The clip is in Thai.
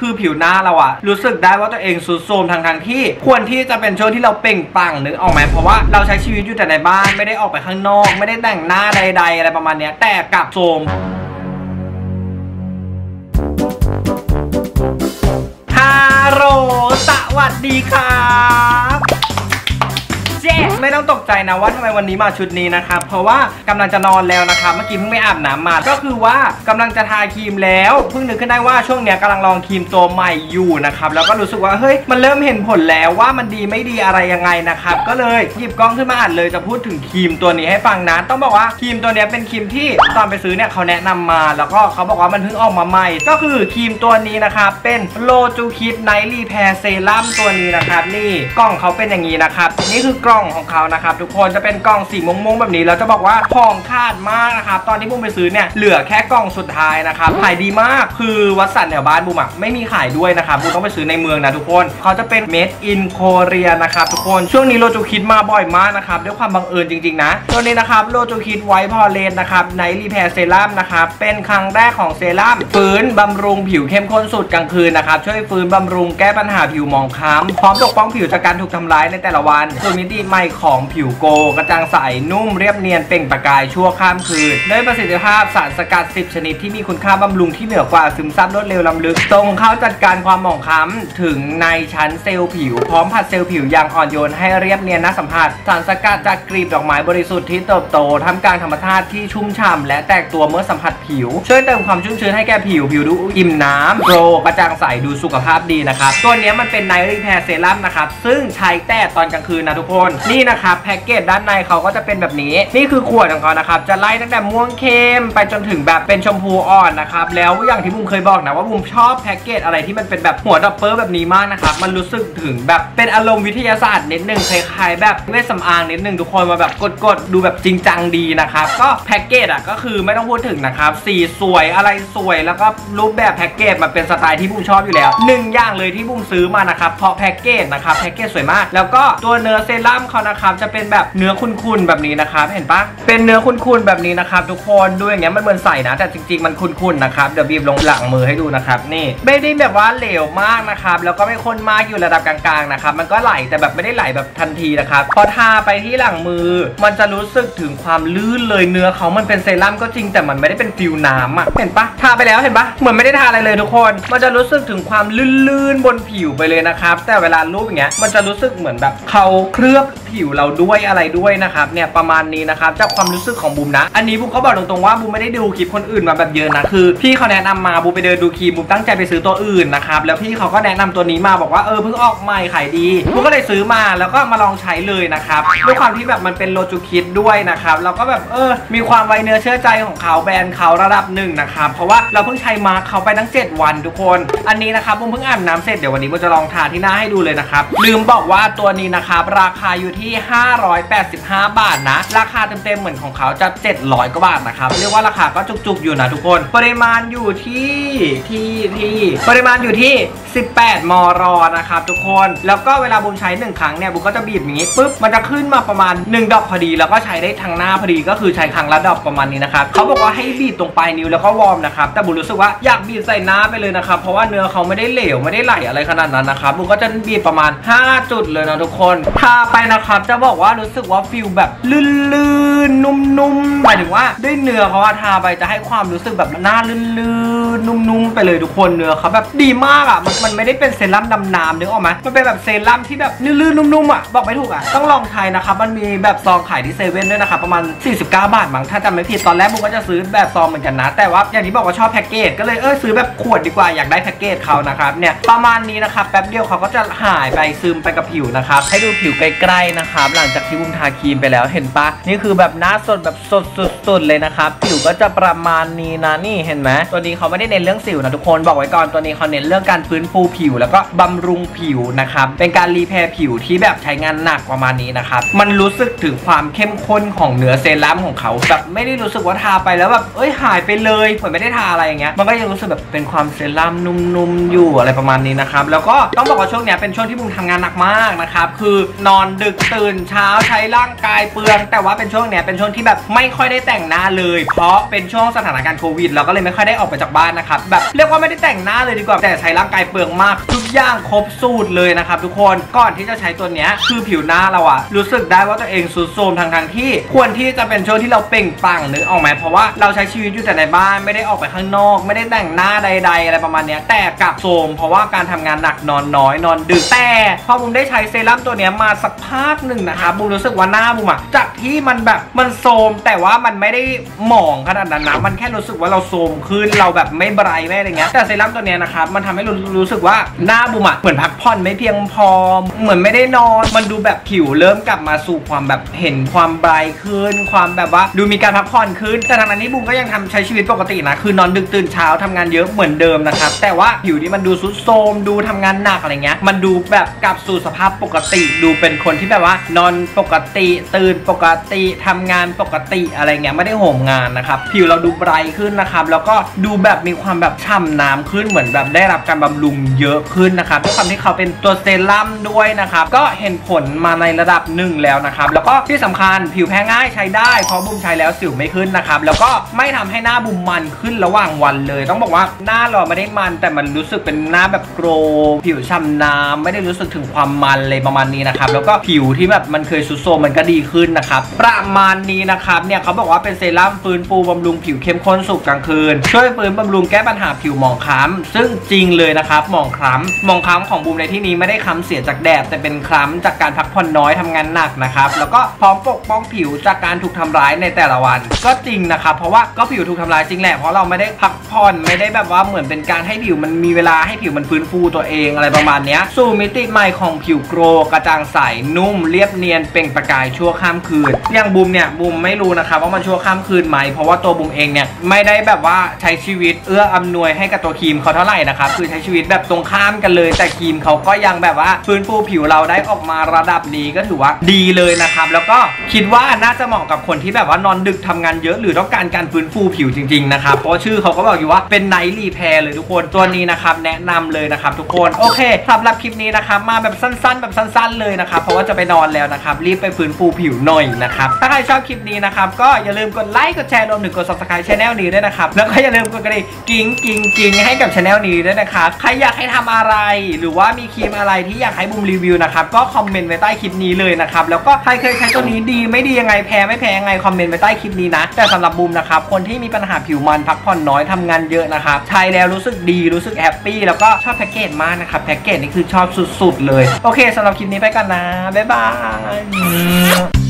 คือผิวหน้าเราอะรู้สึกได้ว่าตัวเองซุดโทรมทางทางๆที่ ควรที่จะเป็นช่วงที่เราเปล่งปลั่งนึกออกไหมเพราะว่าเราใช้ชีวิตอยู่แต่ในบ้านไม่ได้ออกไปข้างนอก ไม่ได้แต่งหน้าใด ๆ อะไรประมาณเนี้ยแต่กลับโทรม ฮัลโหลสวัสดีค่ะ ต้องตกใจนะว่าทำไมวันนี้มาชุดนี้นะครับเพราะว่ากำลังจะนอนแล้วนะครับเมื่อกี้เพิ่งไม่อาบน้ำมา ก็คือว่ากำลังจะทาครีมแล้วเพิ่งนึกขึ้นได้ว่าช่วงเนี้ยกำลังลองครีมตัวใหม่อยู่นะครับแล้วก็รู้สึกว่าเฮ้ยมันเริ่มเห็นผลแล้วว่ามันดีไม่ดีอะไรยังไงนะครับก็เลยหยิบกล้องขึ้นมาอ่านเลยจะพูดถึงครีมตัวนี้ให้ฟังนะต้องบอกว่าครีมตัวเนี้ยเป็นครีมที่ตอนไปซื้อเนี่ยเขาแนะนำมา แล้วก็เขาบอกว่ามันเพิ่งออกมาใหม่ ก็คือครีมตัวนี้นะครับเป็น Rojukiss Night Repair เซรั่มตัวนี้นะครับนี่กล่องเขาเป็นอย่างนี้นะครับนี่คือกล่องของเขานะครับทุกคนจะเป็นกล่องสีม่วงๆแบบนี้แล้วจะบอกว่าของขาดมากนะครับตอนที่บุ้มไปซื้อเนี่ยเหลือแค่กล่องสุดท้ายนะครับขายดีมากคือ Watsons แถวบ้านบุ้มอะไม่มีขายด้วยนะครับบุ้มต้องไปซื้อในเมืองนะทุกคนเขาจะเป็น made in Korea นะครับทุกคนช่วงนี้ Rojukiss มาบ่อยมากนะครับด้วยความบังเอิญจริงๆนะตัวนี้นะครับโลจูคิดไวพอเลนนะครับไนรีแพร์เซรั่มนะครับเป็นครั้งแรกของเซรั่มฟื้นบำรุงผิวเข้มข้นสุดกลางคืนนะครับช่วยฟื้นบำรุงแก้ปัญหาผิวหมองคล้ำพร้อมปกป้องผิวจากการถูกทำร้ายในแต่ละวันส่วนมิติใหม่ของผิวโกกระจ่างใส นุ่มเรียบเนียนเปล่งประกายชั่วข้ามคืนด้วยประสิทธิภาพสารสกัด 10 ชนิดที่มีคุณค่าบำรุงที่เหนือกว่าซึมซับรวดเร็วล้ำลึกตรงเข้าจัดการความหมองคล้ำถึงในชั้นเซลล์ผิว พร้อมผลัดเซลล์ผิวอย่างอ่อนโยนให้เรียบเนียนน่าสัมผัส สารสกัดจากกลีบดอกไม้บริสุทธิ์ที่เติบโตท่ามกลางธรรมชาติที่ชุ่มฉ่ำและแตกตัวเมื่อสัมผัสผิว ช่วยเติมความชุ่มชื้นให้แก่ผิวผิวดูอิ่มน้ำ glow กระจ่างใสดูสุขภาพดีนะครับตัวนี้มันเป็น Night Repair เซรั่มนะครับซึ่งใช้แต่ตอนกลางคืนนะทุกคนนี่นะครับแพ็กเกจด้านในเขาก็จะเป็นแบบนี้ นี่คือขวดของเขานะครับจะไล่ตั้งแต่ม่วงเข้มไปจนถึงแบบเป็นชมพูอ่อนนะครับแล้วอย่างที่บุมเคยบอกนะว่าบุมชอบแพ็กเกจอะไรที่มันเป็นแบบหัว dropper แบบนี้มากนะครับมันรู้สึกถึงแบบเป็นอารมณ์วิทยาศาสตร์นิดนึงคล้ายๆแบบเวชสำอางนิดนึงทุกคนมาแบบกดๆดูแบบจริงจังดีนะครับก็แพ็กเกจอะก็คือไม่ต้องพูดถึงนะครับสีสวยอะไรสวยแล้วก็รูปแบบแพ็กเกจมันเป็นสไตล์ที่บุมชอบอยู่แล้วหนึ่งอย่างเลยที่บุมซื้อมานะครับเพราะแพ็กเกจนะครับแพ็กเกจสวยมาก แล้วก็ตัวเนื้อเซรั่มเขานะครับจะเป็นแบบเนื้อคุณๆแบบนี้นะครับเห็นปะเป็นเนื้อคุณๆแบบนี้นะครับทุกคนดูอย่างเงี้ยมันเหมือนใสนะ แต่จริงๆมันคุณๆนะครับเดี๋ยวบีบลงหลังมือให้ดูนะครับนี่ไม่ได้แบบว่าเหลวมากนะครับแล้วก็ไม่ข้นมากอยู่ระดับกลางๆนะครับมันก็ไหลแต่แบบไม่ได้ไหลแบบทันทีนะครับพอทาไปที่หลังมือ มันจะรู้สึกถึงความลื่นเลยเนื้อเขามันเป็นเซรั่มก็จริงแต่มันไม่ได้เป็นฟิวน้ำอะเห็นปะทาไปแล้วเห็นปะเหมือนไม่ได้ทาอะไรเลยทุกคน มันจะรู้สึกถึงความลื่นๆบนผิวไปเลยนะครับแต่เวลารูปอย่างเงี้ยมันจะรู้สึกเหมือนแบบเขาเคลือบผิวเราด้วยอะไรด้วยนะครับเนี่ยประมาณนี้นะครับจากความรู้สึกของบูมนะ อันนี้บูมเขาบอกตรงๆว่าบูมไม่ได้ดูคลิปคนอื่นมาแบบเยอะนะคือพี่เขาแนะนำมาบูมไปเดินดูครีมบูมตั้งใจไปซื้อตัวอื่นนะครับแล้วพี่เขาก็แนะนำตัวนี้มาบอกว่าเออเพิ่งออกใหม่ขายดีบูมก็เลยซื้อมาแล้วก็มาลองใช้เลยนะครับด้วยความที่แบบมันเป็นโลจูคิดด้วยนะครับเราก็แบบเออมีความไวเนื้อเชื่อใจของเขาแบรนด์เขาระดับหนึ่งนะครับเพราะว่าเราเพิ่งใช้มาเขาไปทั้ง 7 วันทุกคน อันนี้นะครับบูมเพิ่งอาบน้ำเสร็จเดี๋ยววันนี้บูมจะลองทาที่หน้าให้ดูเลยนะครับลืมบอกว่าตัวนี้นะครับราคาอยู่ที่585 บาทนะ ราคาเต็มๆเหมือนของเขาจะ 700 กว่าบาทนะครับ เรียกว่าราคาก็จุกๆอยู่นะทุกคน ปริมาณอยู่ที่ที่ที่ปริมาณอยู่ที่ 18 มรนะครับทุกคน แล้วก็เวลาบูมใช้ 1 ครั้งเนี่ยบูมก็จะบีบอย่างนี้ปุ๊บ มันจะขึ้นมาประมาณ 1 ดอกพอดี แล้วก็ใช้ได้ทางหน้าพอดี ก็คือใช้ครั้งละดอกประมาณนี้นะครับเขาบอกว่าให้บีบตรงปลายนิ้วแล้วก็วอร์มนะครับ แต่บูมรู้สึกว่าอยากบีบใส่หน้าไปเลยนะครับ เพราะว่าเนื้อเขาไม่ได้เหลวไม่ได้ไหลอะไรขนาดนั้นนะครับบูมก็จะบีบประมาณ 5 จุดเลยนะทุกคนทาไปนะครับจะบอกว่ารู้สึกว่า feel แบบลื่นๆ นุ่มๆหมายถึงว่าด้วยเนื้อเขาอะทาไปจะให้ความรู้สึกแบบหน้าลื่นๆ นุ่มๆ ไปเลยทุกคนเนื้อเขาแบบดีมากอะมันมันไม่ได้เป็นเซรั่มน้ำน้ำนึกออกไหมมันเป็นแบบเซรั่มที่แบบลื่นๆ นุ่มๆอะบอกไม่ถูกอะต้องลองใช้นะครับมันมีแบบซองขายที่เซเว่นด้วยนะครับประมาณ 49 บาทมั้งถ้าจำไม่ผิดตอนแรกบุมก็จะซื้อแบบซองเหมือนกันนะ แต่ว่าอย่างที่บอกว่าชอบแพ็กเกจก็เลยเออซื้อแบบขวดดีกว่าอยากได้แพ็กเกจเขานะครับเนี่ยประมาณนี้นะครับแป๊บเดียวเขาก็จะหายไปซึมไปกับผิวนะครับให้ดูผิวใกล้ๆนะครับหลังจากที่บุมทาครีมไปแล้วเห็นปะนี่คือแบบหน้าสดแบบสดสุดๆเลยนะครับผิวก็จะประมาณนี้นะนี่เห็นไหมตัวนี้เขาไม่ได้เน้นเรื่องสิวนะทุกคนบอกไว้ก่อนตัวนี้เขาเน้นเรื่องการฟื้นฟูผิว แล้วก็บำรุงผิวนะครับเป็นการรีแพร์ผิวที่แบบใช้งานหนักประมาณนี้นะครับมันรู้สึกถึงความเข้มข้นของเนื้อเซรั่มของเขาแบบไม่ได้รู้สึกว่าทาไปแล้วแบบเอ้ยหายไปเลยเหมือนไม่ได้ทาอะไรอย่างเงี้ยมันก็ยังรู้สึกแบบเป็นความเซรั่มนุ่มๆอยู่อะไรประมาณนี้นะครับแล้วก็ต้องบอกว่าช่วงเนี้ยเป็นช่วงที่บุมทำงานหนักมากนะครับคือนอนดึกตื่นเช้าใช้ร่างกายเปลือง แต่ว่าเป็นช่วงเนี้ยเป็นช่วงที่แบบไม่ค่อยได้แต่งหน้าเลย เพราะเป็นช่วงสถานการณ์โควิดเราก็เลยไม่ค่อยได้ออกไปจากบ้านนะครับแบบเรียกว่าไม่ได้แต่งหน้าเลยดีกว่าแต่ใช้ร่างกายเปลืองมากทุกอย่างครบสูตรเลยนะครับทุกคนก่อนที่จะใช้ตัวเนี้ยคือผิวหน้าเราอะรู้สึกได้ว่าตัวเองซุดโทรมทางทางที่ ควรที่จะเป็นช่วงที่เราเปล่งปังนึกออกไหมเพราะว่าเราใช้ชีวิตอยู่แต่ในบ้านไม่ได้ออกไปข้างนอก ไม่ได้แต่งหน้าใด ๆ อะไรประมาณเนี้ยแต่กลับโทรมเพราะว่าการทำงานหนักนอนน้อยนอนดึกแต่พอบุมได้ใช้เซรั่มตัวเนี้ยมาสักพักหนึ่งนะครับบุมรู้สึกว่าหน้าบุมอะจากที่มันแบบมันโทมแต่ว่ามันไม่ได้หมองขนาดนั้นนะมันแค่รู้สึกว่าเราโทมขึ้นเราแบบไม่ไบรท์ไม่อะไรเงี้ยแต่เซรั่มตัวเนี้ยนะครับมันทำให้รู้รู้สึกว่าหน้าบุมอะเหมือนพักผ่อนไม่เพียงพอ เหมือนไม่ได้นอน มันดูแบบผิวเริ่มกลับมาสู่ความแบบเห็นความไบรท์ขึ้น ความแบบว่าดูมีการพักผ่อนขึ้น แต่ทางนั้นนี่บุมก็ยังทำใช้ชีวิตปกตินะคือนอนดึกตื่นเช้าทำงานเยอะเหมือนเดิมนะครับแต่ว่าผิวนี่มันดูซุดโทมดูทำงานหนักอะไรเงี้ยมันดูแบบกลับสู่สภาพปกติดูเป็นคนที่แบบว่านอนปกติตื่นปกติทำงานปกติอะไรเงี้ยไม่ได้โหมงานนะครับผิวเราดูไบรท์ขึ้นนะครับแล้วก็ดูแบบมีความแบบฉ่ำน้ำขึ้นเหมือนแบบได้รับการบำรุงเยอะขึ้นนะครับด้วยความที่เขาเป็นตัวเซรั่มด้วยนะครับก็เห็นผลมาในระดับหนึ่งแล้วนะครับแล้วก็ที่สำคัญผิวแพ้ง่ายใช้ได้ เพราะบุมใช้แล้วสิวไม่ขึ้นนะครับแล้วก็ไม่ทำให้หน้าบุมมันขึ้นระหว่างวันเลย ต้องบอกว่าหน้าเราไม่ได้มัน แต่มันรู้สึกเป็นหน้าแบบโกรผิวฉ่ำน้ำไม่ได้รู้สึกถึงความมันเลยประมาณนี้นะครับแล้วก็ผิวที่แบบมันเคยซุดโทรมมันก็ดีขึ้นนะครับประมาณนี้นะครับเนี่ยเขาบอกว่าเป็นเซรั่มฟื้นฟูบำรุงผิวเข้มข้นสุกกลางคืน ช่วยฟื้นบำรุงแก้ปัญหาผิวหมองคล้ำซึ่งจริงเลยนะครับหมองคล้ำหมองคล้ำของบูมในที่นี้ไม่ได้คล้ำเสียจากแดดแต่เป็นคล้ำจากการพักผ่อนน้อยทำงานหนักนะครับแล้วก็พร้อมปกป้องผิวจากการถูกทำร้ายในแต่ละวัน ก็จริงนะครับเพราะว่าก็ผิวถูกทำร้ายจริงแหละเพราะเราไม่ได้พักผ่อนไม่ได้แบบว่าเหมือนเป็นการให้ผิวมันมีเวลาให้ผิวมันฟื้นฟูตัวเองอะไรประมาณนี้สู่มิติใหม่ของผิวโกรกระจ่างใสนุ่มเรียบเนียนเปล่งประกายชั่วข้ามคืน อย่างบูมเนี่ยบูมไม่รู้นะครับว่ามันชั่วข้ามคืนไหม เพราะว่าตัวบูมเองเนี่ยไม่ได้แบบว่าใช้ชีวิตเอื้ออำนวยให้กับตัวครีมเขาเท่าไหร่นะครับคือใช้ชีวิตแบบตรงข้ามกันเลย แต่ครีมเขาก็ยังแบบว่าฟื้นฟูผิวเราได้ออกมาระดับนี้ก็ถือว่าดีเลยนะครับแล้วก็คิดว่าน่าจะเหมาะกับคนที่แบบว่านอนดึกทำงานเยอะหรือต้องการการฟื้นฟูผิวจริงๆนะครับเพราะชื่อเขาก็บอกอยู่ว่าเป็น Night Repair เลยทุกคนตัวนี้นะครับแนะนำเลยนะครับทุกคนโอเคสำหรับคลิปนี้นะครับมาแบบสั้น ๆ แบบสั้น ๆเลยนะครับเพราะว่าจะไปนอนแล้วนะครับ รีบไปฟื้นฟูผิวหน่อยนะครับ ถ้าใครชอบคลิปนี้นะครับ ก็อย่าลืมกดไลค์กดแชร์รวมถึงกด subscribe channel นี้ด้วยนะครับ แล้วก็อย่าลืมกดกระดิ่งกิ้งกิ้งกิ้งให้กับช anel นี้ด้วยนะครับใครอยากให้ทำอะไร หรือว่ามีครีมอะไรที่อยากให้บูมรีวิวนะครับก็คอมเมนต์ไว้ใต้คลิปนี้เลยนะครับแล้วก็ใครเคยใช้ตัวนี้ดีไม่ดียังไงแพ้ไม่แพ้ยังไงคอมเมนต์ไว้ใต้คลิปนี้นะแต่สำหรับบูมนะครับคนที่มีปัญหาผิวมันพักผ่อนน้อยทำงานเยอะนะครับใช้แล้วรู้สึกดีรู้สึก happy แล้วก็ชอบแพ็กเกจมากนะครับแพ็กเกจนี่คือชอบสุดๆเลย โอเคสำหรับคลิปนี้ไปกันนะ บ๊ายบาย爱你